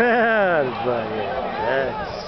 É, Barbaridade.